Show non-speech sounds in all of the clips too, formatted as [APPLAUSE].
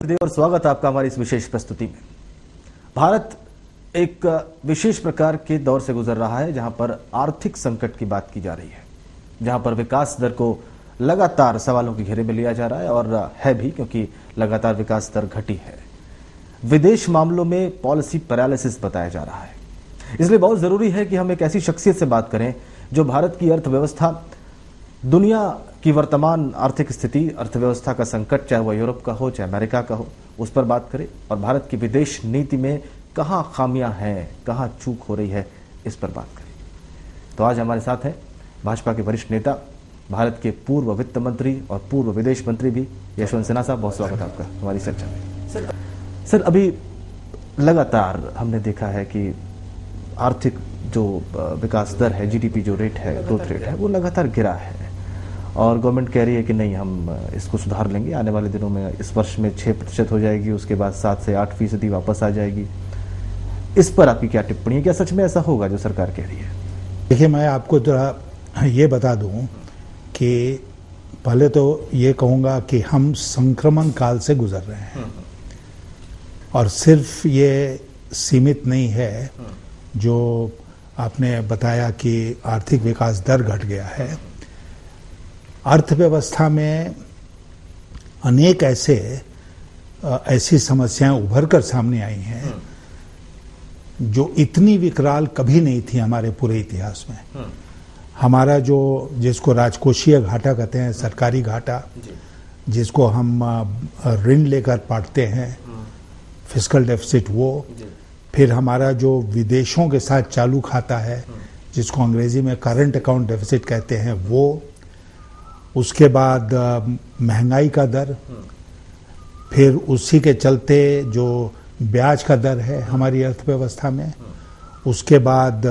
और स्वागत आपका हमारी इस विशेष प्रस्तुति में। भारत एक विशेष प्रकार के दौर से गुजर रहा है, जहाँ पर आर्थिक संकट की बात की जा रही है, जहाँ पर विकास दर को लगातार सवालों के घेरे में लिया जा रहा है और है भी, क्योंकि लगातार विकास दर घटी है। विदेश मामलों में पॉलिसी पैरालिसिस बताया जा रहा है। इसलिए बहुत ज़रूरी है कि हम एक ऐसी शख्सियत से बात करें, जो भारत की अर्थव्यवस्था दुनिया की वर्तमान आर्थिक स्थिति, अर्थव्यवस्था का संकट, चाहे वह यूरोप का हो, चाहे अमेरिका का हो, उस पर बात करें और भारत की विदेश नीति में कहाँ खामियाँ हैं, कहाँ चूक हो रही है, इस पर बात करें। तो आज हमारे साथ हैं भाजपा के वरिष्ठ नेता, भारत के पूर्व वित्त मंत्री और पूर्व विदेश मंत्री भी यशवंत सिन्हा साहब, बहुत स्वागत है आपका हमारी चर्चा में। सर सर अभी लगातार हमने देखा है कि आर्थिक जो विकास दर है जीडीपी जो रेट है ग्रोथ रेट है, वो लगातार गिरा है। और गवर्नमेंट कह रही है कि नहीं हम इसको सुधार लेंगे। आने वाले दिनों में इस वर्ष में छः प्रतिशत हो जाएगी उसके बाद सात से आठ फ़ीसदी वापस आ जाएगी। इस पर आपकी क्या टिप्पणी है? क्या सच में ऐसा होगा जो सरकार कह रही है? देखिए मैं आपको थोड़ा ये बता दूँ कि पहले तो ये कहूँगा कि हम संक्रमण काल से गुजर रहे हैं। और सिर्फ़ ये सीमित नहीं है जो आपने बताया कि आर्थिक विकास दर घट गया है अर्थव्यवस्था में अनेक ऐसे ऐसी समस्याएँ उभर कर सामने आई हैं जो इतनी विकराल कभी नहीं थी हमारे पूरे इतिहास में। हमारा जो जिसको राजकोषीय घाटा कहते हैं सरकारी घाटा जिसको हम ऋण लेकर पाटते हैं फ़िज़िकल डेफिसिट वो फिर हमारा जो विदेशों के साथ चालू खाता है जिसको अंग्रेज़ी में करंट अकाउंट डेफिसिट कहते हैं वो उसके बाद महँगाई का दर, फिर उसी के चलते जो ब्याज का दर है हमारी अर्थव्यवस्था में, उसके बाद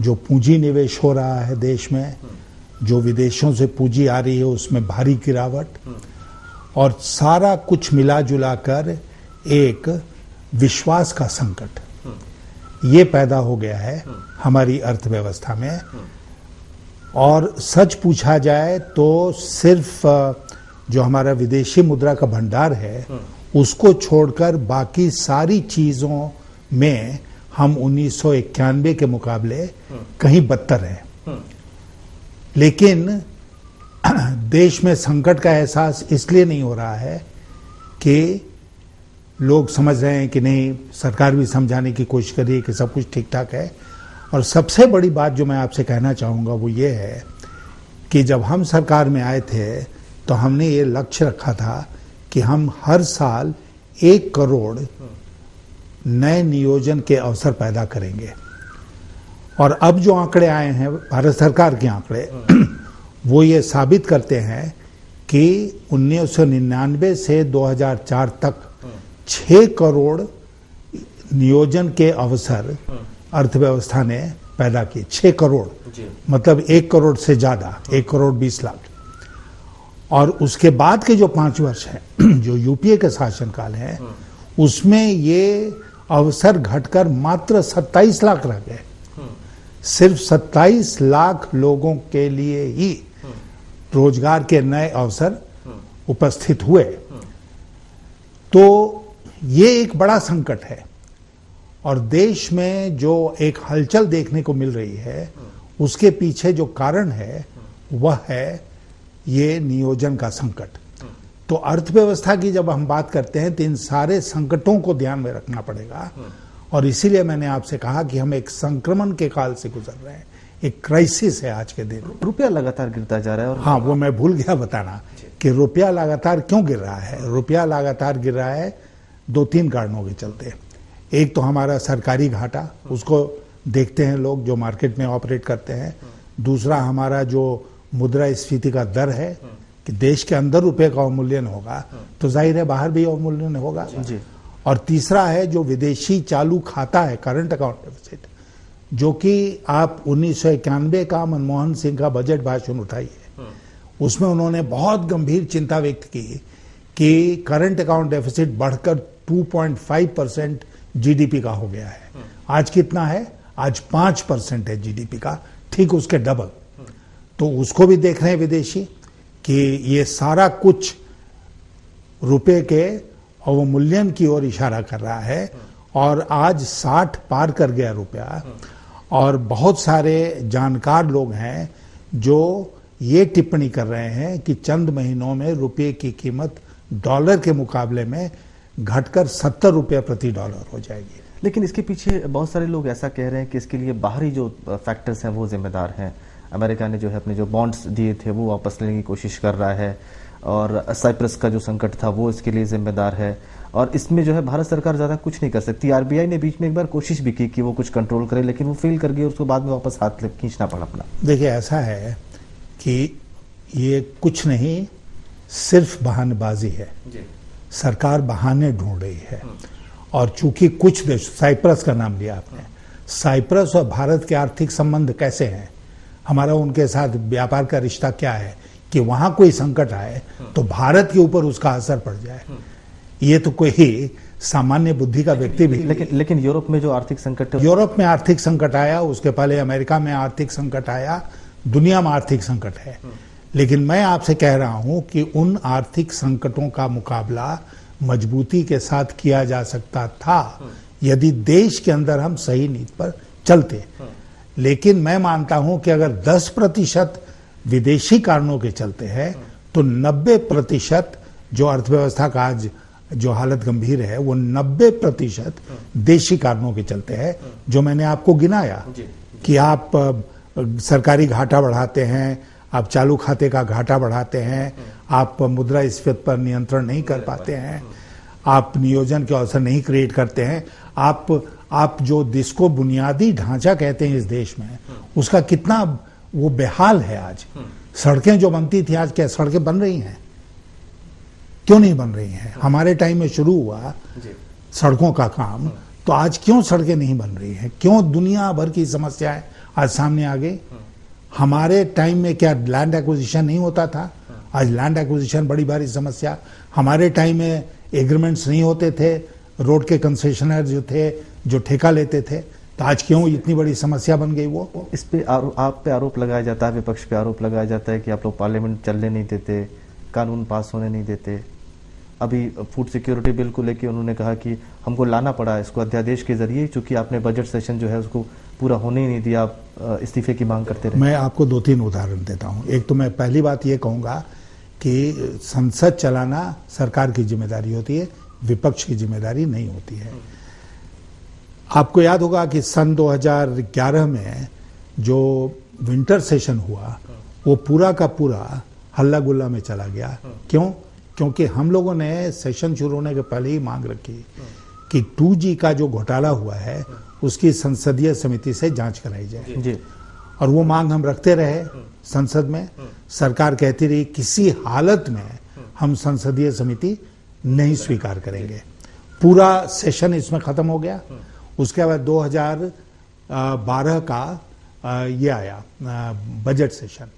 जो पूंजी निवेश हो रहा है देश में, जो विदेशों से पूंजी आ रही है उसमें भारी गिरावट, और सारा कुछ मिला जुला कर एक विश्वास का संकट ये पैदा हो गया है हमारी अर्थव्यवस्था में। और सच पूछा जाए तो सिर्फ़ जो हमारा विदेशी मुद्रा का भंडार है उसको छोड़कर बाकी सारी चीज़ों में हम उन्नीस सौ इक्यानवे के मुकाबले कहीं बदतर हैं। लेकिन [CLEARS THROAT] देश में संकट का एहसास इसलिए नहीं हो रहा है कि लोग समझ रहे हैं कि नहीं सरकार भी समझाने की कोशिश कर रही है कि सब कुछ ठीक ठाक है। और सबसे बड़ी बात जो मैं आपसे कहना चाहूँगा वो ये है कि जब हम सरकार में आए थे तो हमने ये लक्ष्य रखा था कि हम हर साल एक करोड़ नए नियोजन के अवसर पैदा करेंगे। और अब जो आंकड़े आए हैं, भारत सरकार के आंकड़े, [CLEARS THROAT] वो ये साबित करते हैं कि 1999 से 2004 तक 6 करोड़ नियोजन के अवसर अर्थव्यवस्था ने पैदा किए छह करोड़। मतलब एक करोड़ से ज़्यादा एक करोड़ बीस लाख। और उसके बाद के जो पाँच वर्ष हैं [CLEARS THROAT] जो यूपीए के शासनकाल है उसमें ये अवसर घटकर मात्र 27 लाख रह गए। सिर्फ़ 27 लाख लोगों के लिए ही रोज़गार के नए अवसर उपस्थित हुए। तो ये एक बड़ा संकट है। और देश में जो एक हलचल देखने को मिल रही है उसके पीछे जो कारण है वह है ये नियोजन का संकट। तो अर्थव्यवस्था की जब हम बात करते हैं तो इन सारे संकटों को ध्यान में रखना पड़ेगा। और इसीलिए मैंने आपसे कहा कि हम एक संक्रमण के काल से गुजर रहे हैं। एक क्राइसिस है आज के दिन। रुपया लगातार गिरता जा रहा है और हाँ वो मैं भूल गया बताना कि रुपया लगातार क्यों गिर रहा है? रुपया लगातार गिर रहा है दो तीन कारणों के चलते। एक तो हमारा सरकारी घाटा उसको देखते हैं लोग जो मार्केट में ऑपरेट करते हैं दूसरा हमारा जो मुद्रा स्फीति का दर है कि देश के अंदर रुपए का अवमूल्यन होगा तो ज़ाहिर है बाहर भी अवमूल्यन होगा जी। और तीसरा है जो विदेशी चालू खाता है करंट अकाउंट डेफिसिट जो कि आप उन्नीस सौ इक्यानबे का मनमोहन सिंह का बजट भाषण उठाइए उसमें उन्होंने बहुत गंभीर चिंता व्यक्त की कि करंट अकाउंट डेफिसिट बढ़कर 2.5 परसेंट जीडीपी का हो गया है। आज कितना है? आज पाँच परसेंट है जीडीपी का। ठीक, उसके डबल तो उसको भी देख रहे हैं विदेशी कि ये सारा कुछ रुपए के अवमूल्यन की ओर इशारा कर रहा है और आज 60 पार कर गया रुपया। और बहुत सारे जानकार लोग हैं जो ये टिप्पणी कर रहे हैं कि चंद महीनों में रुपये की कीमत डॉलर के मुकाबले में घटकर सत्तर रुपये प्रति डॉलर हो जाएगी। लेकिन इसके पीछे बहुत सारे लोग ऐसा कह रहे हैं कि इसके लिए बाहरी जो फैक्टर्स हैं वो जिम्मेदार हैं। अमेरिका ने जो है अपने जो बॉन्ड्स दिए थे वो वापस लेने की कोशिश कर रहा है। और साइप्रस का जो संकट था वो इसके लिए जिम्मेदार है। और इसमें जो है भारत सरकार ज़्यादा कुछ नहीं कर सकती। आरबीआई ने बीच में एक बार कोशिश भी की कि वो कुछ कंट्रोल करे लेकिन वो फेल कर गई और उसको बाद में वापस हाथ खींचना पड़ा अपना। देखिए ऐसा है कि ये कुछ नहीं सिर्फ़ बहानेबाजी है। जी। सरकार बहाने ढूंढ रही है। और चूँकि कुछ देश साइप्रस का नाम लिया आपने साइप्रस और भारत के आर्थिक संबंध कैसे हैं? हमारा उनके साथ व्यापार का रिश्ता क्या है? कि वहाँ कोई संकट आए तो भारत के ऊपर उसका असर पड़ जाए। ये तो कोई सामान्य बुद्धि का व्यक्ति भी लेकिन लेकिन यूरोप में जो आर्थिक संकट यूरोप में आर्थिक संकट आया उसके पहले अमेरिका में आर्थिक संकट आया दुनिया में आर्थिक संकट है। लेकिन मैं आपसे कह रहा हूँ कि उन आर्थिक संकटों का मुकाबला मजबूती के साथ किया जा सकता था यदि देश के अंदर हम सही नीति पर चलते। लेकिन मैं मानता हूँ कि अगर 10 प्रतिशत विदेशी कारणों के चलते हैं तो 90 प्रतिशत जो अर्थव्यवस्था का आज जो हालत गंभीर है वो 90 प्रतिशत देशी कारणों के चलते हैं जो मैंने आपको गिनाया कि आप सरकारी घाटा बढ़ाते हैं आप चालू खाते का घाटा बढ़ाते हैं आप मुद्रा स्फीत पर नियंत्रण नहीं कर पाते हैं आप नियोजन के अवसर नहीं क्रिएट करते हैं आप आप जो जिसको बुनियादी ढांचा कहते हैं इस देश में उसका कितना वो बेहाल है आज। सड़कें जो बनती थी आज क्या सड़कें बन रही हैं? क्यों नहीं बन रही हैं? हमारे टाइम में शुरू हुआ सड़कों का काम तो आज क्यों सड़कें नहीं बन रही हैं? क्यों दुनिया भर की समस्याएँ आज सामने आ गई? हमारे टाइम में क्या लैंड एक्विजिशन नहीं होता था? आज लैंड एक्विजिशन बड़ी भारी समस्या। हमारे टाइम में एग्रीमेंट्स नहीं होते थे। रोड के कंसेशनर जो थे जो ठेका लेते थे तो आज क्यों इतनी बड़ी समस्या बन गई वो? इस पे आरो, आप पे आरोप लगाया जाता है विपक्ष पे आरोप लगाया जाता है कि आप लोग पार्लियामेंट चलने नहीं देते कानून पास होने नहीं देते। अभी फ़ूड सिक्योरिटी बिल को लेकर उन्होंने कहा कि हमको लाना पड़ा इसको अध्यादेश के ज़रिए चूँकि आपने बजट सेशन जो है उसको पूरा होने ही नहीं दिया इस्तीफे की मांग करते रहे। मैं आपको दो तीन उदाहरण देता हूँ। एक तो मैं पहली बात ये कहूँगा कि संसद चलाना सरकार की ज़िम्मेदारी होती है, विपक्ष की ज़िम्मेदारी नहीं होती है। आपको याद होगा कि सन 2011 में जो विंटर सेशन हुआ, वो पूरा का पूरा हल्ला गुल्ला में चला गया। क्यों? क्योंकि हम लोगों ने सेशन शुरू होने के पहले ही मांग रखी। कि 2G का जो घोटाला हुआ है उसकी संसदीय समिति से जाँच कराई जाए। जी। और वो मांग हम रखते रहे संसद में। सरकार कहती रही किसी हालत में हम संसदीय समिति नहीं स्वीकार करेंगे। पूरा सेशन इसमें खत्म हो गया। उसके बाद 2012 का ये आया बजट सेशन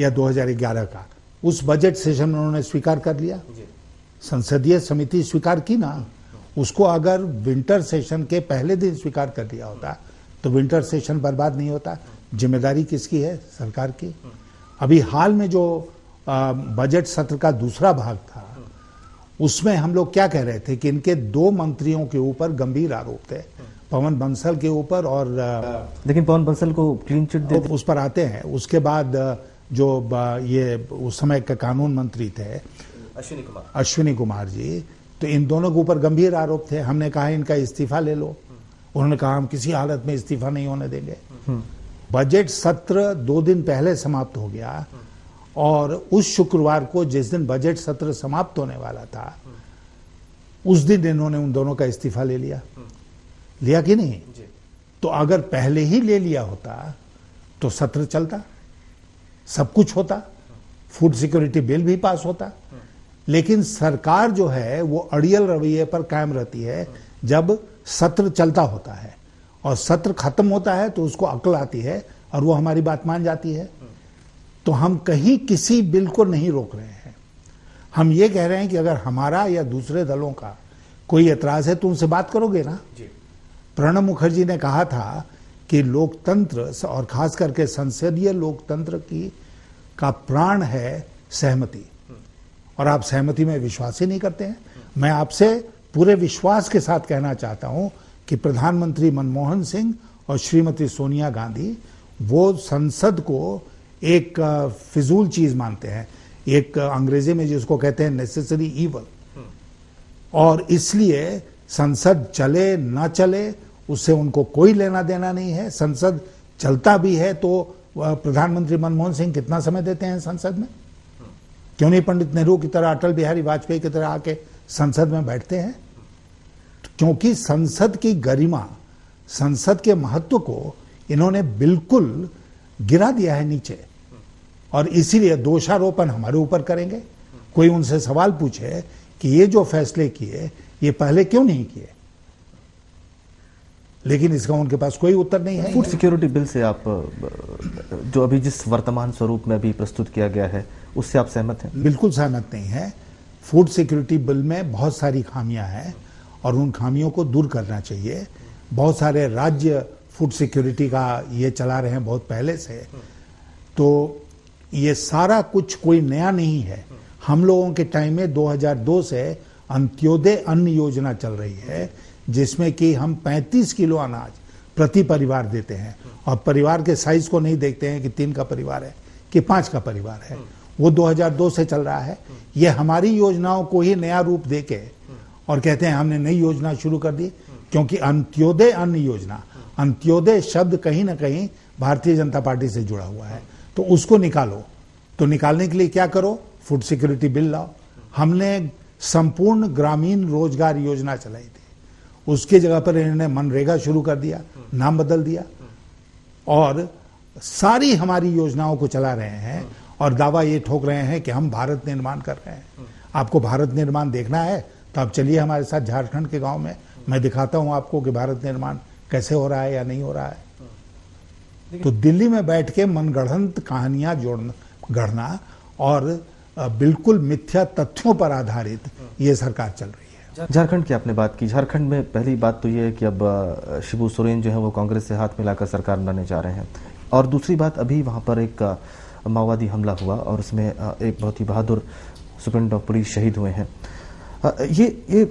या 2011 का। उस बजट सेशन में उन्होंने स्वीकार कर लिया। संसदीय समिति स्वीकार की ना? उसको अगर विंटर सेशन के पहले दिन स्वीकार कर लिया होता तो विंटर सेशन बर्बाद नहीं होता। ज़िम्मेदारी किसकी है? सरकार की। अभी हाल में जो बजट सत्र का दूसरा भाग था उसमें हम लोग क्या कह रहे थे कि इनके दो मंत्रियों के ऊपर गंभीर आरोप थे। पवन बंसल के ऊपर और लेकिन पवन बंसल को क्लीन चिट दे उस पर आते हैं। उसके बाद जो ये उस समय के कानून मंत्री थे अश्विनी कुमार। अश्विनी कुमार जी तो इन दोनों के ऊपर गंभीर आरोप थे। हमने कहा इनका इस्तीफा ले लो। उन्होंने कहा हम किसी हालत में इस्तीफा नहीं होने देंगे। बजट सत्र दो दिन पहले समाप्त हो गया और उस शुक्रवार को जिस दिन बजट सत्र समाप्त होने वाला था उस दिन इन्होंने उन दोनों का इस्तीफा ले लिया। लिया कि नहीं? तो अगर पहले ही ले लिया होता तो सत्र चलता सब कुछ होता फ़ूड सिक्योरिटी बिल भी पास होता लेकिन सरकार जो है वो अड़ियल रवैये पर कायम रहती है जब सत्र चलता होता है। और सत्र खत्म होता है तो उसको अकल आती है और वो हमारी बात मान जाती है। तो हम कहीं किसी बिल को नहीं रोक रहे हैं। हम ये कह रहे हैं कि अगर हमारा या दूसरे दलों का कोई एतराज़ है तो उनसे बात करोगे ना? प्रणब मुखर्जी ने कहा था कि लोकतंत्र और खास करके संसदीय लोकतंत्र की का प्राण है सहमति। और आप सहमति में विश्वास ही नहीं करते हैं। मैं आपसे पूरे विश्वास के साथ कहना चाहता हूँ कि प्रधानमंत्री मनमोहन सिंह और श्रीमती सोनिया गांधी, वो संसद को एक फिजूल चीज़ मानते हैं। एक अंग्रेज़ी में जिसको कहते हैं नेसेसरी ईवल और इसलिए संसद चले न चले, उससे उनको कोई लेना देना नहीं है। संसद चलता भी है तो प्रधानमंत्री मनमोहन सिंह कितना समय देते हैं संसद में? क्यों नहीं पंडित नेहरू की तरह, अटल बिहारी वाजपेयी की तरह आके संसद में बैठते हैं? क्योंकि संसद की गरिमा, संसद के महत्व को इन्होंने बिल्कुल गिरा दिया है नीचे। और इसीलिए दोषारोपण हमारे ऊपर करेंगे। कोई उनसे सवाल पूछे कि ये जो फैसले किए, ये पहले क्यों नहीं किए? लेकिन इसका उनके पास कोई उत्तर नहीं है। फ़ूड सिक्योरिटी बिल से आप, जो अभी जिस वर्तमान स्वरूप में अभी प्रस्तुत किया गया है उससे आप सहमत हैं? बिल्कुल सहमत नहीं है। फ़ूड सिक्योरिटी बिल में बहुत सारी खामियाँ हैं और उन खामियों को दूर करना चाहिए। बहुत सारे राज्य फ़ूड सिक्योरिटी का ये चला रहे हैं बहुत पहले से। तो ये सारा कुछ कोई नया नहीं है। हम लोगों के टाइम में 2002 से अंत्योदय अन्न योजना चल रही है, जिसमें कि हम 35 किलो अनाज प्रति परिवार देते हैं। और परिवार के साइज़ को नहीं देखते हैं कि तीन का परिवार है कि पाँच का परिवार है। वो 2002 से चल रहा है। ये हमारी योजनाओं को ही नया रूप दे के और कहते हैं, हमने नई योजना शुरू कर दी, क्योंकि अंत्योदय अन्न योजना, अंत्योदय शब्द कहीं ना कहीं भारतीय जनता पार्टी से जुड़ा हुआ है। तो उसको निकालो। तो निकालने के लिए क्या करो? फ़ूड सिक्योरिटी बिल लाओ। हमने संपूर्ण ग्रामीण रोज़गार योजना चलाई थी। उसकी जगह पर इन्होंने मनरेगा शुरू कर दिया, नाम बदल दिया और सारी हमारी योजनाओं को चला रहे हैं। और दावा ये ठोक रहे हैं कि हम भारत निर्माण कर रहे हैं। आपको भारत निर्माण देखना है तो आप चलिए हमारे साथ झारखंड के गाँव में। मैं दिखाता हूँ आपको कि भारत निर्माण कैसे हो रहा है या नहीं हो रहा है। तो दिल्ली में बैठ के मनगढ़ंत कहानियाँ जोड़ना, गढ़ना और बिल्कुल मिथ्या तथ्यों पर आधारित ये सरकार चल रही है। झारखंड की आपने बात की। झारखंड में पहली बात तो ये है कि अब शिबू सोरेन जो है वो कांग्रेस से हाथ मिलाकर सरकार बनाने जा रहे हैं। और दूसरी बात, अभी वहाँ पर एक माओवादी हमला हुआ और उसमें एक बहुत ही बहादुर सुप्रिंटेंडेंट ऑफ़ पुलिस शहीद हुए हैं। ये ये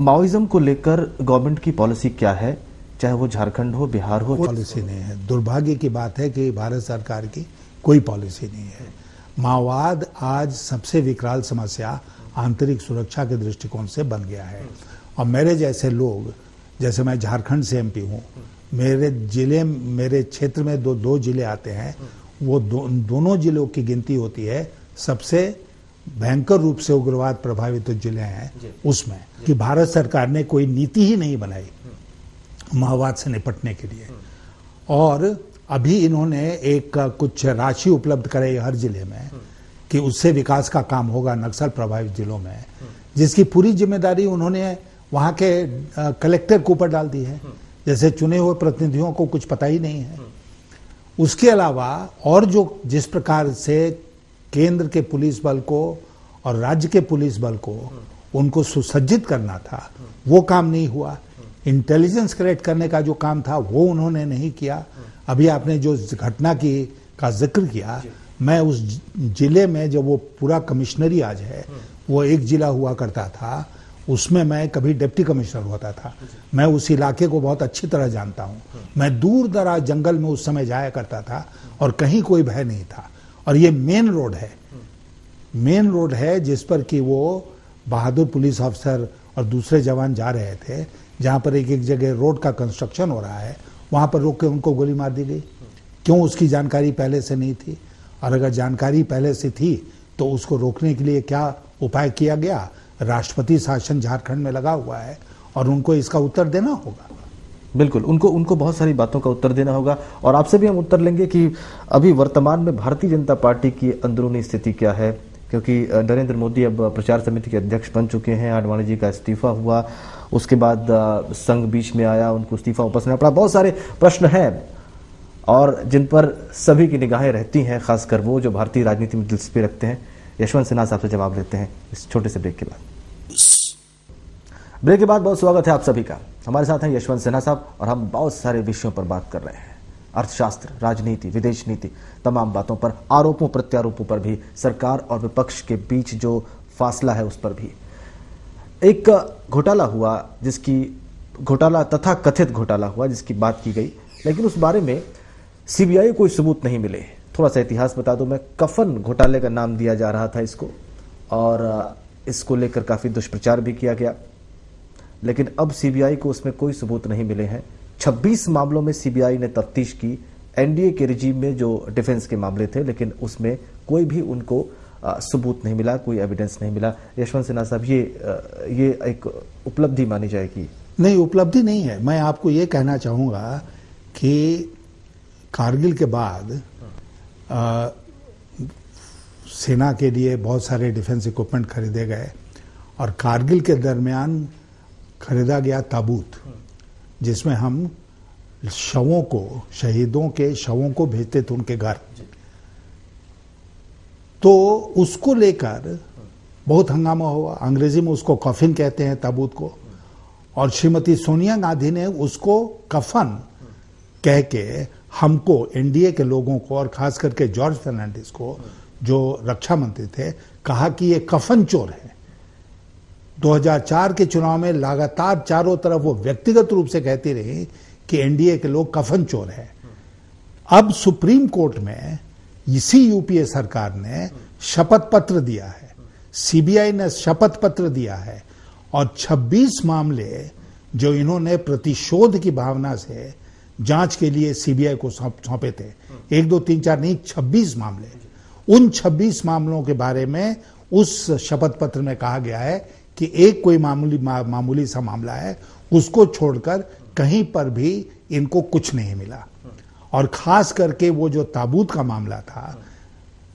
माओइज्म को लेकर गवर्नमेंट की पॉलिसी क्या है? चाहे वो झारखंड हो, बिहार हो। पॉलिसी नहीं है। दुर्भाग्य की बात है कि भारत सरकार की कोई पॉलिसी नहीं है। माओवाद आज सबसे विकराल समस्या आंतरिक सुरक्षा के दृष्टिकोण से बन गया है। और मेरे जैसे लोग, जैसे मैं झारखंड से एमपी हूँ, मेरे ज़िले, मेरे क्षेत्र में दो दो ज़िले आते हैं वो दो, दोनों जिलों की गिनती होती है। सबसे भयंकर रूप से उग्रवाद प्रभावित तो ज़िले हैं उसमें कि भारत सरकार ने कोई नीति ही नहीं बनाई माओवाद से निपटने के लिए। और अभी इन्होंने एक कुछ राशि उपलब्ध कराई हर ज़िले में कि उससे विकास का काम होगा नक्सल प्रभावित जिलों में। जिसकी पूरी ज़िम्मेदारी उन्होंने वहाँ के कलेक्टर के ऊपर डाल दी है। जैसे चुने हुए प्रतिनिधियों को कुछ पता ही नहीं है। उसके अलावा और जो जिस प्रकार से केंद्र के पुलिस बल को और राज्य के पुलिस बल को उनको सुसज्जित करना था वो काम नहीं हुआ। इंटेलिजेंस कलेक्ट करने का जो काम था वो उन्होंने नहीं किया। अभी आपने जो घटना की का ज़िक्र किया मैं उस ज़िले में जब वो पूरा कमिश्नरी आज है वो एक जिला हुआ करता था उसमें मैं कभी डिप्टी कमिश्नर होता था। मैं उस इलाके को बहुत अच्छी तरह जानता हूँ। मैं दूर दराज जंगल में उस समय जाया करता था और कहीं कोई भय नहीं था। और ये मेन रोड है। मेन रोड है जिस पर कि वो बहादुर पुलिस अफसर और दूसरे जवान जा रहे थे। जहाँ पर एक एक जगह रोड का कंस्ट्रक्शन हो रहा है। वहाँ पर रोक के उनको गोली मार दी गई। क्यों? उसकी जानकारी पहले से नहीं थी। और अगर जानकारी पहले से थी तो उसको रोकने के लिए क्या उपाय किया गया? राष्ट्रपति शासन झारखंड में लगा हुआ है और उनको इसका उत्तर देना होगा। बिल्कुल, उनको उनको बहुत सारी बातों का उत्तर देना होगा और आपसे भी हम उत्तर लेंगे कि अभी वर्तमान में भारतीय जनता पार्टी की अंदरूनी स्थिति क्या है? क्योंकि नरेंद्र मोदी अब प्रचार समिति के अध्यक्ष बन चुके हैं, आडवाणी जी का इस्तीफा हुआ, उसके बाद संघ बीच में आया, उनको इस्तीफा वापस लेना पड़ा बहुत सारे प्रश्न हैं और जिन पर सभी की निगाहें रहती हैं, खासकर वो जो भारतीय राजनीति में दिलचस्पी रखते हैं। यशवंत सिन्हा साहब से जवाब लेते हैं इस छोटे से ब्रेक के बाद। ब्रेक के बाद बहुत स्वागत है आप सभी का। हमारे साथ हैं यशवंत सिन्हा साहब और हम बहुत सारे विषयों पर बात कर रहे हैं। अर्थशास्त्र राजनीति विदेश नीति तमाम बातों पर आरोपों प्रत्यारोपों पर भी सरकार और विपक्ष के बीच जो फासला है उस पर भी। एक घोटाला हुआ जिसकी घोटाला तथा कथित घोटाला हुआ जिसकी बात की गई लेकिन उस बारे में सीबीआई कोई सबूत नहीं मिले। थोड़ा सा इतिहास बता दो, मैं कफन घोटाले का नाम दिया जा रहा था इसको, और इसको लेकर काफ़ी दुष्प्रचार भी किया गया। लेकिन अब सीबीआई को उसमें कोई सबूत नहीं मिले हैं। 26 मामलों में सीबीआई ने तफ्तीश की। एनडीए के रिजीम में जो डिफेंस के मामले थे, लेकिन उसमें कोई भी उनको सबूत नहीं मिला, कोई एविडेंस नहीं मिला। यशवंत सिन्हा साहब, ये ये एक उपलब्धि मानी जाएगी? नहीं, उपलब्धि नहीं है। मैं आपको ये कहना चाहूँगा कि कारगिल के बाद सेना के लिए बहुत सारे डिफेंस इक्विपमेंट खरीदे गए और कारगिल के दरमियान खरीदा गया ताबूत जिसमें हम शवों को शहीदों के शवों को भेजते थे उनके घर। तो उसको लेकर बहुत हंगामा हुआ। अंग्रेज़ी में उसको कफिन कहते हैं ताबूत को। और श्रीमती सोनिया गांधी ने उसको कफन कह के हमको एनडीए के लोगों को और खास करके जॉर्ज फर्नांडिस को, जो रक्षा मंत्री थे, कहा कि ये कफन चोर है। 2004 के चुनाव में लगातार चारों तरफ़ वो व्यक्तिगत रूप से कहती रही कि एनडीए के लोग कफन चोर है। अब सुप्रीम कोर्ट में इसी यूपीए सरकार ने शपथ पत्र दिया है। सीबीआई ने शपथ पत्र दिया है और 26 मामले जो इन्होंने प्रतिशोध की भावना से जाँच के लिए सीबीआई को सौंपे थे। एक, दो, तीन, चार नहीं 26 मामले। उन 26 मामलों के बारे में उस शपथ पत्र में कहा गया है कि एक कोई मामूली मामूली सा मामला है, उसको छोड़कर कहीं पर भी इनको कुछ नहीं मिला। और खास करके वो जो ताबूत का मामला था,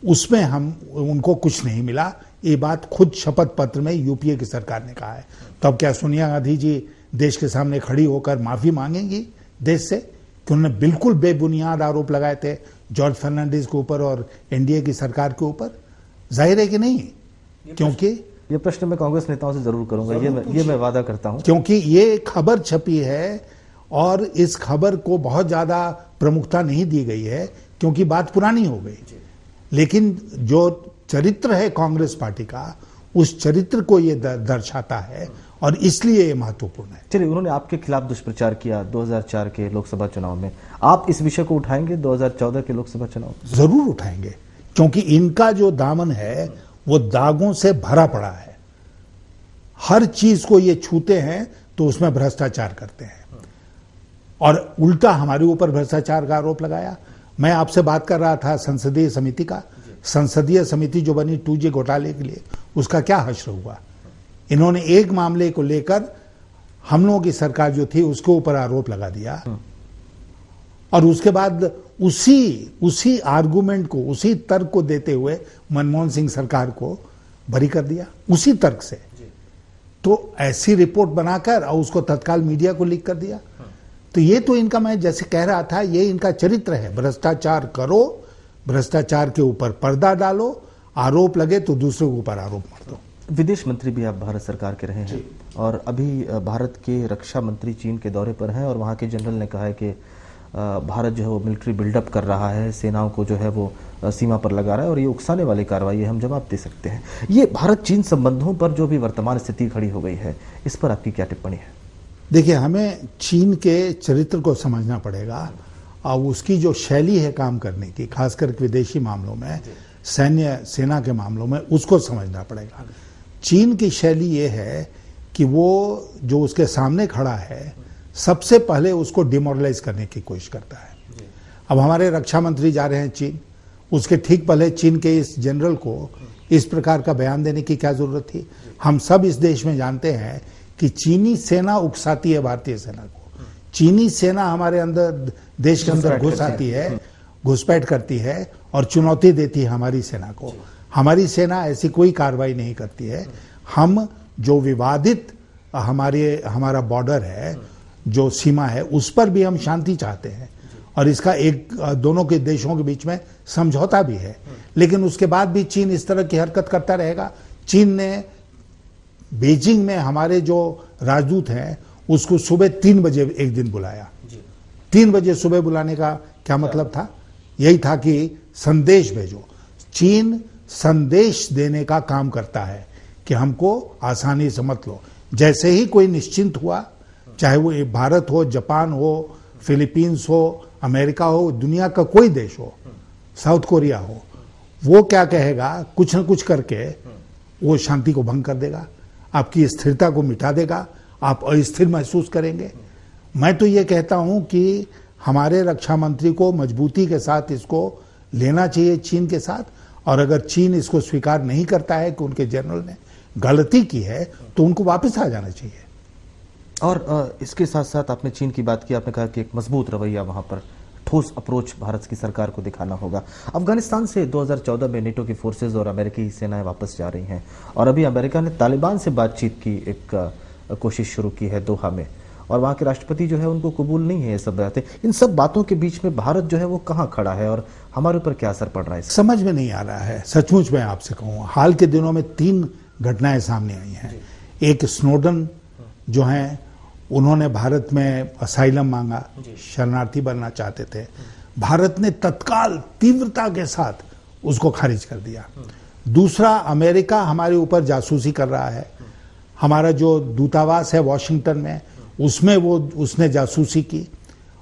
उसमें हम, उनको कुछ नहीं मिला। ये बात खुद शपथ पत्र में यूपीए की सरकार ने कहा है। तो अब क्या सोनिया गांधी जी देश के सामने खड़ी होकर माफ़ी मांगेंगी? देश से कि उन्होंने बिल्कुल बेबुनियाद आरोप लगाए थे जॉर्ज फर्नांडिस के ऊपर और एनडीए की सरकार के ऊपर। ज़ाहिर है कि नहीं? क्योंकि ये प्रश्न मैं कांग्रेस नेताओं से ज़रूर करूँगा ये मैं ये मैं वादा करता हूँ। क्योंकि ये खबर छपी है और इस खबर को बहुत ज़्यादा प्रमुखता नहीं दी गई है क्योंकि बात पुरानी हो गई। लेकिन जो चरित्र है कांग्रेस पार्टी का उस चरित्र को ये दर्शाता है और इसलिए ये महत्वपूर्ण है। चलिए उन्होंने आपके खिलाफ दुष्प्रचार किया 2004 के लोकसभा चुनाव में। आप इस विषय को उठाएँगे 2014 के लोकसभा चुनाव? ज़रूर उठाएँगे क्योंकि इनका जो दामन है वो दागों से भरा पड़ा है। हर चीज़ को ये छूते हैं तो उसमें भ्रष्टाचार करते हैं। और उल्टा हमारे ऊपर भ्रष्टाचार का आरोप लगाया। मैं आपसे बात कर रहा था संसदीय समिति का। संसदीय समिति जो बनी टू जी घोटाले के लिए उसका क्या हश्र हुआ? इन्होंने एक मामले को लेकर हम लोगों की सरकार जो थी उसके ऊपर आरोप लगा दिया। और उसके बाद उसी उसी आर्गुमेंट को उसी तर्क को देते हुए मनमोहन सिंह सरकार को भरी कर दिया उसी तर्क से। तो ऐसी रिपोर्ट बनाकर और उसको तत्काल मीडिया को लीक कर दिया। तो ये तो इनका मैं जैसे कह रहा था ये इनका चरित्र है। भ्रष्टाचार करो भ्रष्टाचार के ऊपर पर्दा डालो आरोप लगे तो दूसरे के ऊपर आरोप मार दो। विदेश मंत्री भी आप भारत सरकार के रहे हैं। और अभी भारत के रक्षा मंत्री चीन के दौरे पर हैं और वहाँ के जनरल ने कहा है कि भारत जो है वो मिलिट्री बिल्डअप कर रहा है सेनाओं को जो है वो सीमा पर लगा रहा है और ये उकसाने वाली कार्रवाई है हम जवाब दे सकते हैं। ये भारत चीन संबंधों पर जो भी वर्तमान स्थिति खड़ी हो गई है इस पर आपकी क्या टिप्पणी है? देखिए हमें चीन के चरित्र को समझना पड़ेगा और उसकी जो शैली है काम करने की खासकर विदेशी मामलों में सैन्य सेना के मामलों में उसको समझना पड़ेगा। चीन की शैली ये है कि वो जो उसके सामने खड़ा है सबसे पहले उसको डिमोरलाइज करने की कोशिश करता है। अब हमारे रक्षा मंत्री जा रहे हैं चीन। उसके ठीक पहले चीन के इस जनरल को इस प्रकार का बयान देने की क्या ज़रूरत थी? हम सब इस देश में जानते हैं कि चीनी सेना उकसाती है भारतीय सेना को। चीनी सेना हमारे अंदर देश के अंदर घुस आती है। घुसपैठ करती है और चुनौती देती है हमारी सेना को। हमारी सेना ऐसी कोई कार्रवाई नहीं करती है। हम जो विवादित हमारे हमारा बॉर्डर है जो सीमा है उस पर भी हम शांति चाहते हैं। और इसका एक दोनों के देशों के बीच में समझौता भी है। लेकिन उसके बाद भी चीन इस तरह की हरकत करता रहेगा। चीन ने बीजिंग में हमारे जो राजदूत हैं उसको सुबह तीन बजे एक दिन बुलाया। तीन बजे सुबह बुलाने का क्या मतलब था? यही था कि संदेश भेजो। चीन संदेश देने का काम करता है कि हमको आसानी से मत लो। जैसे ही कोई निश्चिंत हुआ, चाहे वो भारत हो, जापान हो, फिलीपींस हो, अमेरिका हो, दुनिया का कोई देश हो, साउथ कोरिया हो, वो क्या कहेगा? कुछ न कुछ करके वो शांति को भंग कर देगा, आपकी स्थिरता को मिटा देगा, आप अस्थिर महसूस करेंगे। मैं तो ये कहता हूँ कि हमारे रक्षा मंत्री को मजबूती के साथ इसको लेना चाहिए, चीन के साथ। और अगर चीन इसको स्वीकार नहीं करता है कि उनके जनरल ने गलती की है तो उनको वापस आ जाना चाहिए। और इसके साथ साथ आपने चीन की बात की, आपने कहा कि एक मज़बूत रवैया वहाँ पर, ठोस अप्रोच भारत की सरकार को दिखाना होगा। अफ़गानिस्तान से 2014 में नेटो की फोर्सेज और अमेरिकी सेनाएँ वापस जा रही हैं, और अभी अमेरिका ने तालिबान से बातचीत की एक कोशिश शुरू की है दोहा में, और वहाँ के राष्ट्रपति जो है उनको कबूल नहीं है ये सब बातें। इन सब बातों के बीच में भारत जो है वो कहाँ खड़ा है, और हमारे ऊपर क्या असर पड़ रहा है समझ में नहीं आ रहा है। सचमुच मैं आपसे कहूँ हाल के दिनों में तीन घटनाएँ सामने आई हैं। एक स्नोडन जो है उन्होंने भारत में असाइलम मांगा शरणार्थी बनना चाहते थे। भारत ने तत्काल तीव्रता के साथ उसको खारिज कर दिया। दूसरा अमेरिका हमारे ऊपर जासूसी कर रहा है। हमारा जो दूतावास है वॉशिंगटन में उसमें वो उसने जासूसी की।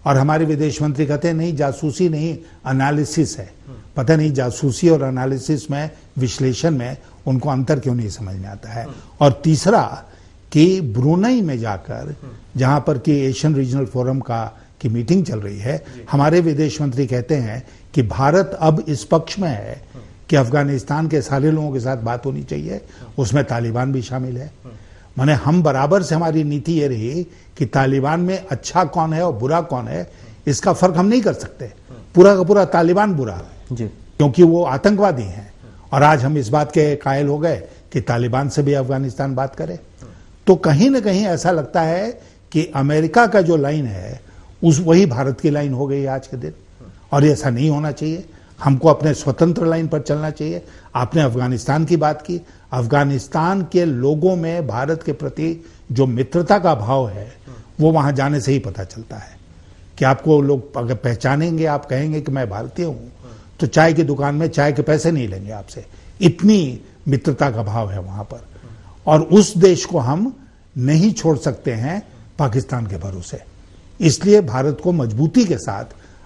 और हमारे विदेश मंत्री कहते हैं नहीं जासूसी नहीं एनालिसिस है। पता नहीं जासूसी और एनालिसिस में विश्लेषण में उनको अंतर क्यों नहीं समझ में आता है? और तीसरा कि ब्रुनई में जाकर जहाँ पर कि एशियन रीजनल फोरम का की मीटिंग चल रही है हमारे विदेश मंत्री कहते हैं कि भारत अब इस पक्ष में है कि अफ़गानिस्तान के सारे लोगों के साथ बात होनी चाहिए उसमें तालिबान भी शामिल है। माने हम बराबर से हमारी नीति ये रही कि तालिबान में अच्छा कौन है और बुरा कौन है इसका फ़र्क हम नहीं कर सकते। पूरा का पूरा तालिबान बुरा है। जी। क्योंकि वो आतंकवादी हैं। और आज हम इस बात के कायल हो गए कि तालिबान से भी अफ़गानिस्तान बात करे। तो कहीं ना कहीं ऐसा लगता है कि अमेरिका का जो लाइन है उस वही भारत की लाइन हो गई आज के दिन। और ऐसा नहीं होना चाहिए। हमको अपने स्वतंत्र लाइन पर चलना चाहिए। आपने अफ़गानिस्तान की बात की। अफ़गानिस्तान के लोगों में भारत के प्रति जो मित्रता का भाव है, वो वहाँ जाने से ही पता चलता है। कि आपको लोग अगर पहचानेंगे, आप कहेंगे कि मैं भारतीय हूँ तो चाय की दुकान में चाय के पैसे नहीं लेंगे आपसे। इतनी मित्रता का भाव है वहाँ पर। और उस देश को हम नहीं छोड़ सकते हैं पाकिस्तान के भरोसे। इसलिए भारत को मजबूती के साथ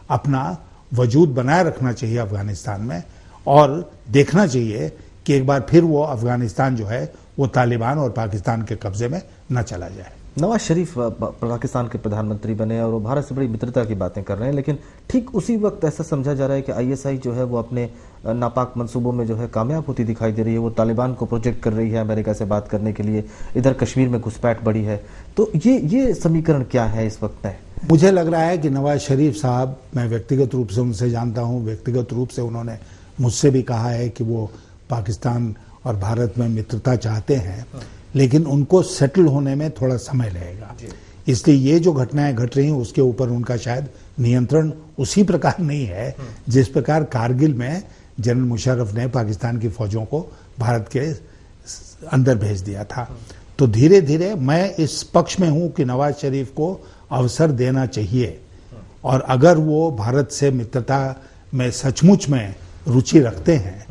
अपना वजूद बनाए रखना चाहिए अफ़गानिस्तान में और देखना चाहिए कि एक बार फिर वो अफ़गानिस्तान जो है वो तालिबान और पाकिस्तान के कब्जे में न चला जाए। नवाज़ शरीफ पाकिस्तान के प्रधानमंत्री बने और वो भारत से बड़ी मित्रता की बातें कर रहे हैं लेकिन ठीक उसी वक्त ऐसा समझा जा रहा है कि आईएसआई जो है वो अपने नापाक मंसूबों में जो है कामयाब होती दिखाई दे रही है। वो तालिबान को प्रोजेक्ट कर रही है अमेरिका से बात करने के लिए। इधर कश्मीर में घुसपैठ बढ़ी है। तो ये ये समीकरण क्या है इस वक्त में? मुझे लग रहा है कि नवाज़ शरीफ साहब मैं व्यक्तिगत रूप से उनसे जानता हूँ व्यक्तिगत रूप से उन्होंने मुझसे भी कहा है कि वो पाकिस्तान और भारत में मित्रता चाहते हैं लेकिन उनको सेटल होने में थोड़ा समय लगेगा। इसलिए ये जो घटनाएँ घट रही हैं उसके ऊपर उनका शायद नियंत्रण उसी प्रकार नहीं है जिस प्रकार कारगिल में जनरल मुशर्रफ ने पाकिस्तान की फौजों को भारत के अंदर भेज दिया था। तो धीरे धीरे मैं इस पक्ष में हूँ कि नवाज़ शरीफ को अवसर देना चाहिए। और अगर वो भारत से मित्रता में सचमुच में रुचि रखते हैं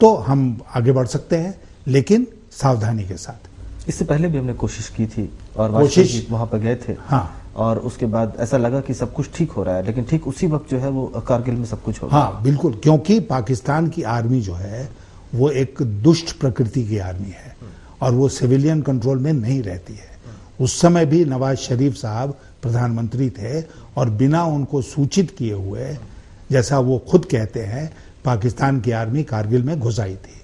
तो हम आगे बढ़ सकते हैं लेकिन सावधानी के साथ। इससे पहले भी हमने कोशिश की थी और कोशिश? वहाँ पर गए थे। हाँ। और उसके बाद ऐसा लगा कि सब कुछ ठीक हो रहा है लेकिन ठीक उसी वक्त जो है वो कारगिल में सब कुछ हो हाँ बिल्कुल क्योंकि पाकिस्तान की आर्मी जो है वो एक दुष्ट प्रकृति की आर्मी है और वो सिविलियन कंट्रोल में नहीं रहती है। उस समय भी नवाज़ शरीफ साहब प्रधानमंत्री थे और बिना उनको सूचित किए हुए जैसा वो खुद कहते हैं पाकिस्तान की आर्मी कारगिल में घुस आई थी।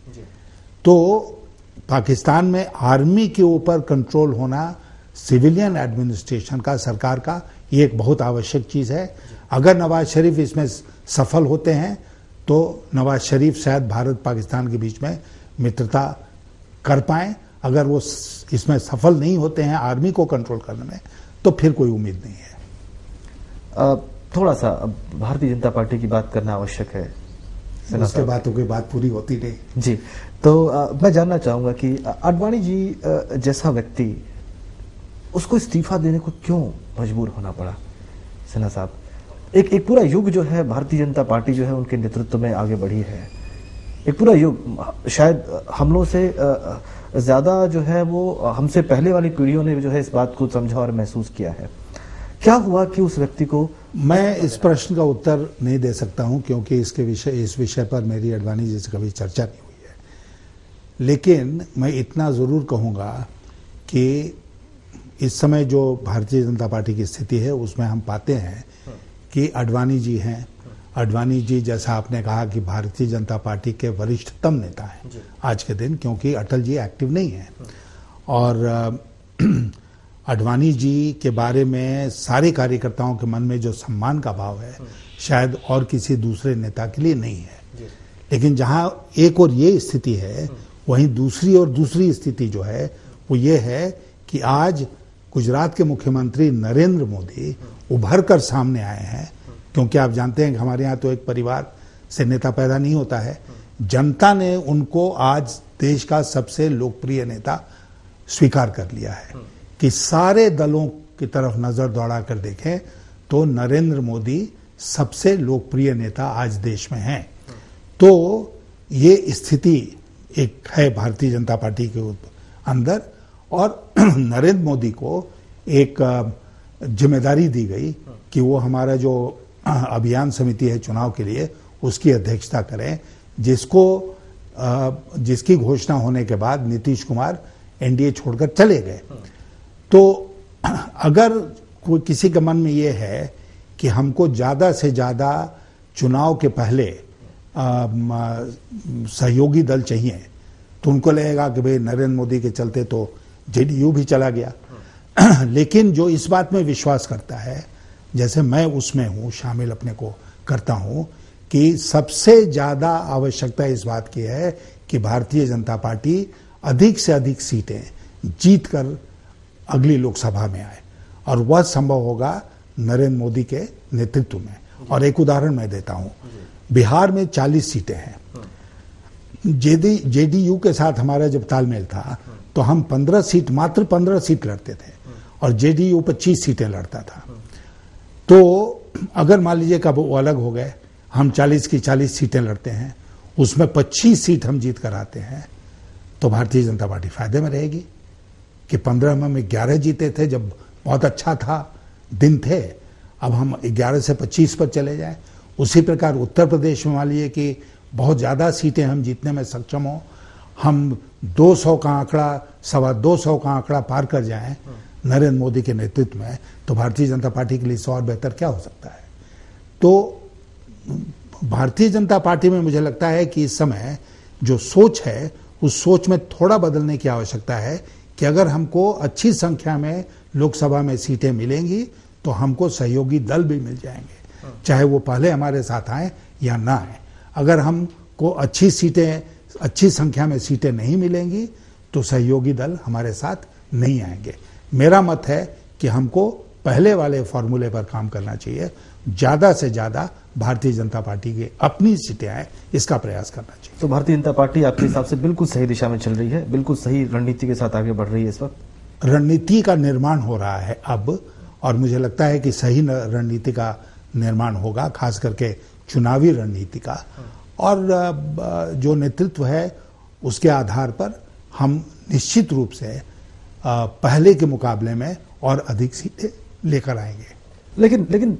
तो पाकिस्तान में आर्मी के ऊपर कंट्रोल होना सिविलियन एडमिनिस्ट्रेशन का सरकार का ये एक बहुत आवश्यक चीज़ है। अगर नवाज़ शरीफ इसमें सफल होते हैं तो नवाज़ शरीफ शायद भारत पाकिस्तान के बीच में मित्रता कर पाए। अगर वो इसमें सफल नहीं होते हैं आर्मी को कंट्रोल करने में तो फिर कोई उम्मीद नहीं है। थोड़ा सा भारतीय जनता पार्टी की बात करना आवश्यक है। उसके बातों की बात पूरी होती नहीं। जी तो आ, मैं जानना चाहूँगा कि अडवाणी जी जैसा व्यक्ति उसको इस्तीफा देने को क्यों मजबूर होना पड़ा सिन्हा साहब? एक एक पूरा युग जो है भारतीय जनता पार्टी जो है उनके नेतृत्व में आगे बढ़ी है। एक पूरा युग शायद हमलों से ज़्यादा जो है वो हमसे पहले वाली पीढ़ियों ने जो है इस बात को समझा और महसूस किया है। क्या हुआ कि उस व्यक्ति को मैं इस प्रश्न का उत्तर नहीं दे सकता हूँ क्योंकि इसके विषय इस विषय पर मेरी अडवाणी जी से कभी चर्चा नहीं हुई है। लेकिन मैं इतना ज़रूर कहूँगा कि इस समय जो भारतीय जनता पार्टी की स्थिति है उसमें हम पाते हैं कि अडवाणी जी हैं। अडवाणी जी जैसा आपने कहा कि भारतीय जनता पार्टी के वरिष्ठतम नेता हैं आज के दिन क्योंकि अटल जी एक्टिव नहीं है। और [CLEARS THROAT] अडवाणी जी के बारे में सारे कार्यकर्ताओं के मन में जो सम्मान का भाव है शायद और किसी दूसरे नेता के लिए नहीं है। लेकिन जहाँ एक और ये स्थिति है वहीं दूसरी और दूसरी स्थिति जो है वो ये है कि आज गुजरात के मुख्यमंत्री नरेंद्र मोदी उभर कर सामने आए हैं। क्योंकि आप जानते हैं कि हमारे यहाँ तो एक परिवार से नेता पैदा नहीं होता है। जनता ने उनको आज देश का सबसे लोकप्रिय नेता स्वीकार कर लिया है। कि सारे दलों की तरफ़ नज़र दौड़ा कर देखें तो नरेंद्र मोदी सबसे लोकप्रिय नेता आज देश में हैं। तो ये स्थिति एक है भारतीय जनता पार्टी के अंदर, और [CLEARS THROAT] नरेंद्र मोदी को एक ज़िम्मेदारी दी गई कि वो हमारा जो, [CLEARS THROAT] अभियान समिति है चुनाव के लिए, उसकी अध्यक्षता करें, जिसको जिसकी घोषणा होने के बाद नीतीश कुमार एनडीए छोड़कर चले गए। तो [CLEARS THROAT] अगर कोई किसी के मन में ये है कि हमको ज़्यादा से ज़्यादा चुनाव के पहले सहयोगी दल चाहिए तो उनको लगेगा कि भाई नरेंद्र मोदी के चलते तो जेडीयू भी चला गया। [CLEARS THROAT] लेकिन जो इस बात में विश्वास करता है, जैसे मैं उसमें हूँ, शामिल अपने को करता हूँ, कि सबसे ज़्यादा आवश्यकता इस बात की है कि भारतीय जनता पार्टी अधिक से अधिक सीटें जीत कर अगली लोकसभा में आए। और वह संभव होगा नरेंद्र मोदी के नेतृत्व में। और एक उदाहरण मैं देता हूँ। बिहार में 40 सीटें हैं। जेडी, जेडीयू के साथ हमारा जब तालमेल था तो हम 15 सीट, मात्र 15 सीट लड़ते थे। और जेडीयू 25 सीटें लड़ता था। तो अगर मान लीजिए कब वो अलग हो गए, हम 40 की 40 सीटें लड़ते हैं, उसमें 25 सीट हम जीत कर आते हैं तो भारतीय जनता पार्टी फ़ायदे में रहेगी। कि पंद्रह में हम ग्यारह जीते थे जब बहुत अच्छा था, दिन थे, अब हम ग्यारह से पच्चीस पर चले जाए। उसी प्रकार उत्तर प्रदेश में मान लीजिए कि बहुत ज़्यादा सीटें हम जीतने में सक्षम हो। हम 200 का आंकड़ा, सवा 200 का आंकड़ा पार कर जाएँ नरेंद्र मोदी के नेतृत्व में तो भारतीय जनता पार्टी के लिए इससे और बेहतर क्या हो सकता है? तो भारतीय जनता पार्टी में मुझे लगता है कि इस समय जो सोच है, उस सोच में थोड़ा बदलने की आवश्यकता है। कि अगर हमको अच्छी संख्या में लोकसभा में सीटें मिलेंगी तो हमको सहयोगी दल भी मिल जाएँगे, चाहे वो पहले हमारे साथ आए या ना आए। अगर हमको अच्छी सीटें, अच्छी संख्या में सीटें नहीं मिलेंगी तो सहयोगी दल हमारे साथ नहीं आएँगे। मेरा मत है कि हमको पहले वाले फॉर्मूले पर काम करना चाहिए, ज़्यादा से ज़्यादा भारतीय जनता पार्टी के अपनी सीटें आए इसका प्रयास करना चाहिए। तो भारतीय जनता पार्टी आपके हिसाब से बिल्कुल सही दिशा में चल रही है बिल्कुल सही रणनीति के साथ आगे बढ़ रही है इस वक्त? रणनीति का निर्माण हो रहा है अब और मुझे लगता है कि सही रणनीति का निर्माण होगा खास करके चुनावी रणनीति का। और जो नेतृत्व है उसके आधार पर हम निश्चित रूप से पहले के मुकाबले में और अधिक सीटें लेकर आएँगे। लेकिन लेकिन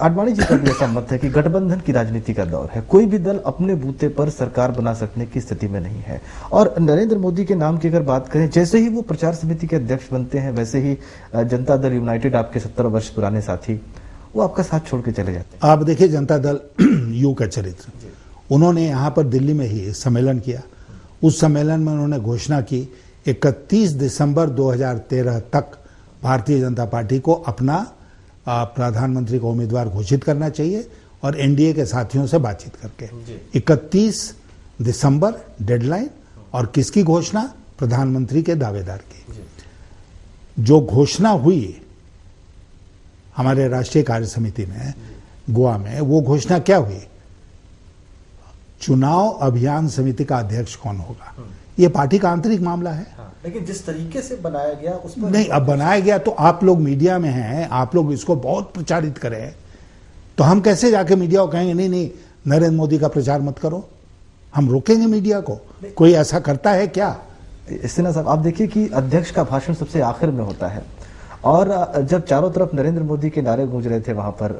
आडवाणी जी का भी ऐसा मत है कि गठबंधन की राजनीति का दौर है। कोई भी दल अपने बूते पर सरकार बना सकने की स्थिति में नहीं है। और नरेंद्र मोदी के नाम की अगर बात करें जैसे ही वो प्रचार समिति के अध्यक्ष बनते हैं वैसे ही जनता दल यूनाइटेड आपके सत्तर वर्ष पुराने साथी वो आपका साथ छोड़ के चले जाते हैं। आप देखिए जनता दल [CLEARS THROAT] यू का चरित्र। उन्होंने यहाँ पर दिल्ली में ही सम्मेलन किया। उस सम्मेलन में उन्होंने घोषणा की इकतीस दिसंबर 2013 तक भारतीय जनता पार्टी को अपना प्रधानमंत्री को उम्मीदवार घोषित करना चाहिए और एनडीए के साथियों से बातचीत करके। इकतीस दिसंबर डेडलाइन और किसकी घोषणा? प्रधानमंत्री के दावेदार की। जो। घोषणा हुई हमारे राष्ट्रीय कार्य समिति में गोवा में वो घोषणा क्या हुई? चुनाव अभियान समिति का अध्यक्ष कौन होगा? ये पार्टी का आंतरिक मामला है। हाँ, लेकिन जिस तरीके से बनाया गया उस पर नहीं अब बनाया गया तो आप लोग मीडिया में हैं आप लोग इसको बहुत प्रचारित करें। तो हम कैसे जाके मीडिया को कहेंगे नहीं नहीं नरेंद्र मोदी का प्रचार मत करो हम रोकेंगे मीडिया को। कोई ऐसा करता है क्या? इस तरह साहब आप देखिए कि अध्यक्ष का भाषण सबसे आखिर में होता है। और जब चारों तरफ़ नरेंद्र मोदी के नारे गूंज रहे थे वहाँ पर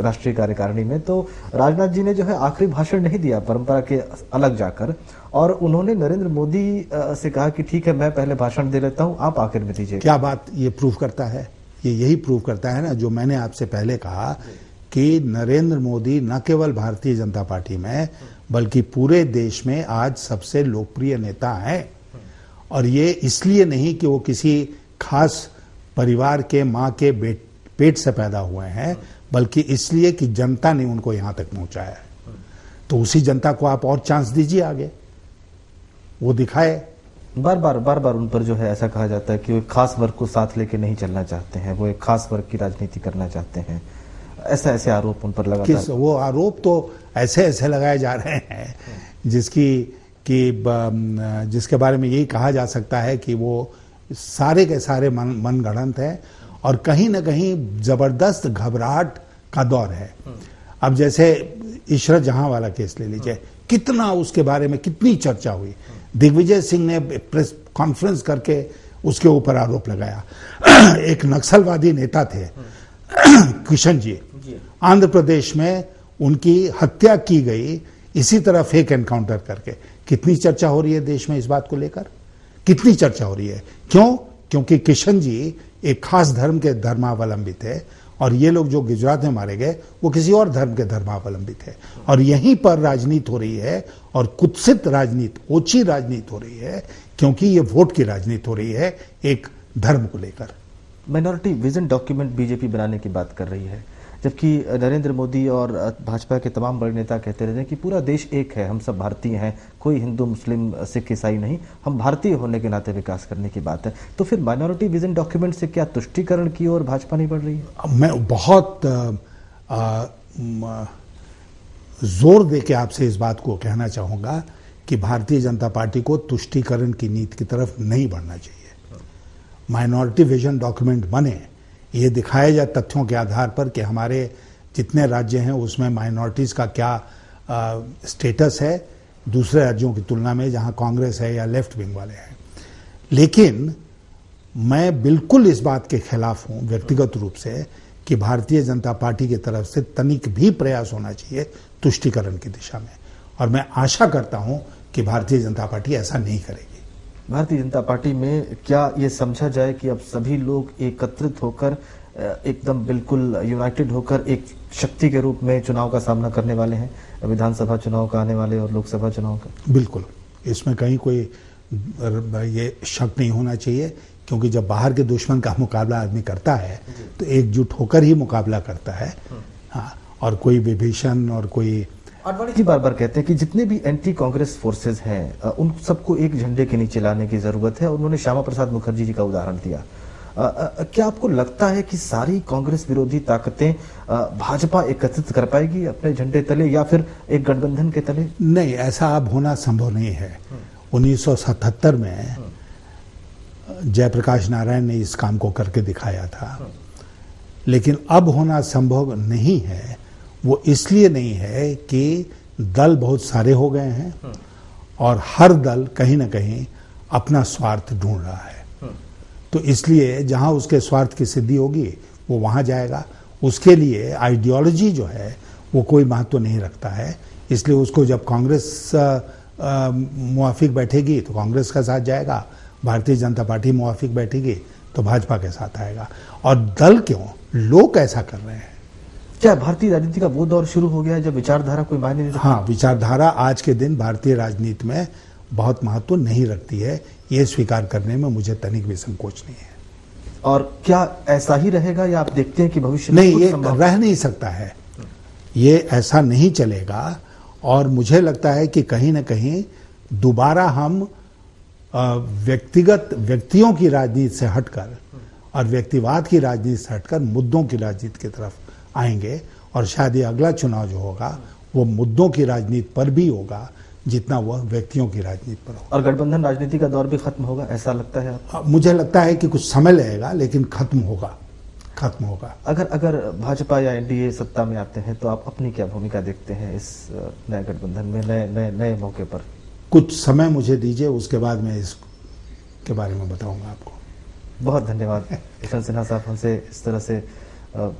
राष्ट्रीय कार्यकारिणी में तो राजनाथ जी ने जो है आखिरी भाषण नहीं दिया, परंपरा के अलग जाकर। और उन्होंने नरेंद्र मोदी से कहा कि ठीक है, मैं पहले भाषण दे लेता हूँ, आप आखिर में दीजिए। क्या बात ये प्रूव करता है? ये यही प्रूव करता है ना, जो मैंने आपसे पहले कहा कि नरेंद्र मोदी न केवल भारतीय जनता पार्टी में, बल्कि पूरे देश में आज सबसे लोकप्रिय नेता हैं। और ये इसलिए नहीं कि वो किसी खास परिवार के माँ के पेट से पैदा हुए हैं बल्कि इसलिए कि जनता ने उनको यहाँ तक पहुँचाया है। तो उसी जनता को आप और चांस दीजिए आगे। वो दिखाए। बार बार बार बार उन पर जो है ऐसा कहा जाता है कि वो एक खास वर्ग को साथ लेके नहीं चलना चाहते हैं वो एक खास वर्ग की राजनीति करना चाहते हैं। ऐसा ऐसे आरोप उन पर लगा वो आरोप तो ऐसे ऐसे लगाए जा रहे हैं जिसकी कि जिसके बारे में यही कहा जा सकता है कि वो सारे के सारे मन मन गणंत है और कहीं ना कहीं ज़बरदस्त घबराहट का दौर है। अब जैसे ईश्वर जहाँ वाला केस ले लीजिए कितना उसके बारे में कितनी चर्चा हुई। दिग्विजय सिंह ने प्रेस कॉन्फ्रेंस करके उसके ऊपर आरोप लगाया। [CLEARS THROAT] एक नक्सलवादी नेता थे [CLEARS THROAT] किशन जी। आंध्र प्रदेश में उनकी हत्या की गई इसी तरह फेक एनकाउंटर करके। कितनी चर्चा हो रही है देश में इस बात को लेकर? कितनी चर्चा हो रही है? क्यों? क्योंकि किशन जी एक खास धर्म के धर्मावलंबी थे और ये लोग जो गुजरात में मारे गए, वो किसी और धर्म के धर्मावलंबी थे और यहीं पर राजनीति हो रही है और कुत्सित राजनीति, ओछी राजनीति हो रही है, क्योंकि ये वोट की राजनीति हो रही है एक धर्म को लेकर। माइनॉरिटी विजन डॉक्यूमेंट बीजेपी बनाने की बात कर रही है। जबकि नरेंद्र मोदी और भाजपा के तमाम बड़े नेता कहते रहते हैं कि पूरा देश एक है हम सब भारतीय हैं कोई हिंदू मुस्लिम सिख ईसाई नहीं हम भारतीय होने के नाते विकास करने की बात है। तो फिर माइनॉरिटी विजन डॉक्यूमेंट से क्या तुष्टिकरण की ओर भाजपा नहीं बढ़ रही है? मैं बहुत आ, आ, ज़ोर दे के आपसे इस बात को कहना चाहूँगा कि भारतीय जनता पार्टी को तुष्टिकरण की नीति की तरफ़ नहीं बढ़ना चाहिए। माइनॉरिटी विजन डॉक्यूमेंट बने ये दिखाया जाए तथ्यों के आधार पर कि हमारे जितने राज्य हैं उसमें माइनॉरिटीज का क्या आ, स्टेटस है दूसरे राज्यों की तुलना में जहाँ कांग्रेस है या लेफ़्ट विंग वाले हैं। लेकिन मैं बिल्कुल इस बात के खिलाफ हूँ व्यक्तिगत रूप से कि भारतीय जनता पार्टी की तरफ़ से तनिक भी प्रयास होना चाहिए तुष्टिकरण की दिशा में। और मैं आशा करता हूँ कि भारतीय जनता पार्टी ऐसा नहीं करेगी। भारतीय जनता पार्टी में क्या ये समझा जाए कि अब सभी लोग एकत्रित होकर एकदम बिल्कुल यूनाइटेड होकर एक शक्ति के रूप में चुनाव का सामना करने वाले हैं विधानसभा चुनाव का आने वाले और लोकसभा चुनाव का? बिल्कुल। इसमें कहीं कोई ये शक नहीं होना चाहिए क्योंकि जब बाहर के दुश्मन का मुकाबला आदमी करता है तो एकजुट होकर ही मुकाबला करता है। हम्म। हाँ और कोई विभीषण और कोई आडवाणी जी बार बार कहते हैं कि जितने भी एंटी कांग्रेस फोर्सेज हैं उन सबको एक झंडे के नीचे लाने की ज़रूरत है उन्होंने श्यामा प्रसाद मुखर्जी जी का उदाहरण दिया। क्या आपको लगता है कि सारी कांग्रेस विरोधी ताकतें भाजपा एकत्रित कर पाएगी अपने झंडे तले या फिर एक गठबंधन के तले? नहीं, ऐसा अब होना संभव नहीं है। 1977 में, जयप्रकाश नारायण ने इस काम को करके दिखाया था। लेकिन अब होना संभव नहीं है वो इसलिए नहीं है कि दल बहुत सारे हो गए हैं और हर दल कहीं ना कहीं अपना स्वार्थ ढूंढ रहा है। तो इसलिए जहाँ उसके स्वार्थ की सिद्धि होगी, वो वहाँ जाएगा। उसके लिए आइडियोलॉजी जो है, वो कोई महत्व नहीं रखता है। इसलिए उसको जब कांग्रेस मुआफिक बैठेगी तो कांग्रेस का साथ जाएगा। भारतीय जनता पार्टी मुआफिक बैठेगी तो भाजपा के साथ आएगा। और दल क्यों? लोग ऐसा कर रहे हैं। क्या भारतीय राजनीति का वो दौर शुरू हो गया जब विचारधारा कोई मायने नहीं हाँ विचारधारा आज के दिन भारतीय राजनीति में बहुत महत्व नहीं रखती है। ये स्वीकार करने में मुझे तनिक भी संकोच नहीं है। और क्या ऐसा ही रहेगा या आप देखते हैं कि भविष्य नहीं ये रह नहीं सकता है। ये ऐसा नहीं चलेगा और मुझे लगता है कि कहीं ना कहीं दोबारा हम व्यक्तिगत व्यक्तियों की राजनीति से हटकर और व्यक्तिवाद की राजनीति से हटकर मुद्दों की राजनीति की तरफ़ आएँगे और शायद ये अगला चुनाव जो होगा वो मुद्दों की राजनीति पर भी होगा जितना वह व्यक्तियों की राजनीति पर होगा। और गठबंधन राजनीति का दौर भी खत्म होगा ऐसा लगता है आपको? मुझे लगता है कि कुछ समय लगेगा लेकिन खत्म होगा खत्म होगा। अगर अगर भाजपा या एनडीए सत्ता में आते हैं तो आप अपनी क्या भूमिका देखते हैं इस नए गठबंधन में नए नए नए मौके पर? कुछ समय मुझे दीजिए उसके बाद मैं इस के बारे में बताऊँगा आपको। बहुत धन्यवाद। [LAUGHS] यशवंत सिन्हा साहब हमसे इस तरह से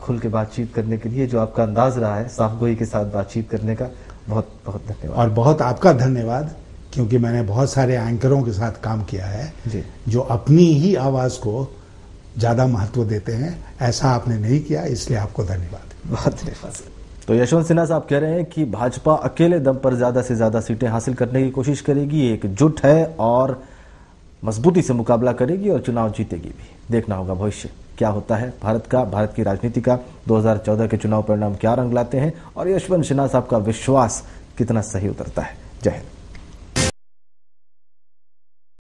खुल के बातचीत करने के लिए जो आपका अंदाज रहा है साफ़ गोई के साथ बातचीत करने का बहुत बहुत धन्यवाद। और बहुत आपका धन्यवाद क्योंकि मैंने बहुत सारे एंकरों के साथ काम किया है जी। अपनी ही आवाज़ को ज़्यादा महत्व देते हैं। ऐसा आपने नहीं किया इसलिए आपको धन्यवाद। बहुत धन्यवाद तो यशवंत सिन्हा साहब कह रहे हैं कि भाजपा अकेले दम पर ज़्यादा से ज़्यादा सीटें हासिल करने की कोशिश करेगी एकजुट है और मजबूती से मुकाबला करेगी और चुनाव जीतेगी भी। देखना होगा भविष्य। क्या होता है? भारत का, भारत की राजनीति का 2014 के चुनाव परिणाम क्या रंग लाते हैं? और यशवंत सिन्हा साहब का विश्वास कितना सही उतरता है? जय हिंद।